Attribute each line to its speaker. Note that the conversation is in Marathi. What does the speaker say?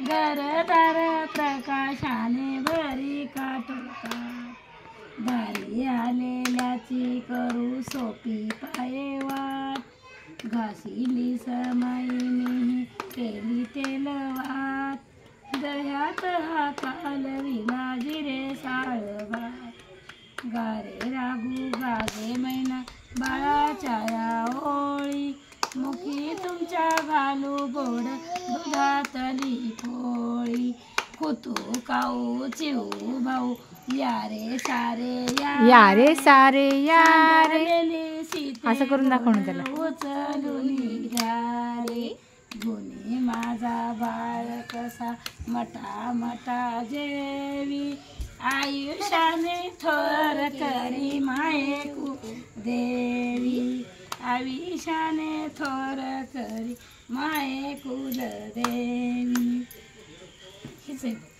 Speaker 1: घरदार प्रकाशाने भरी काटोकाट दारी आलेल्याची करू सोपी पाये वाट. घासिली समाईने केली तेलवात दह्यात हाताल कालविला जिरे साळवा गारे रागू गागे मैना बाळाच्या ओळी. मुखी तुमच्या घालू गोड दुधात कुतू काऊ चिऊ भाऊ या रे सारे
Speaker 2: या रे सारे या रे
Speaker 1: सांभाळलेली सीते
Speaker 2: असं करून दाखव ना त्याला.
Speaker 1: उचलून घ्या रे गुन्हे माझा बाळ कसा मटा मटा जेवी. आयुष्याने थोर करी मायेकू देवी. आयुष्याने थोर करी मायेकुल देवी. sempre.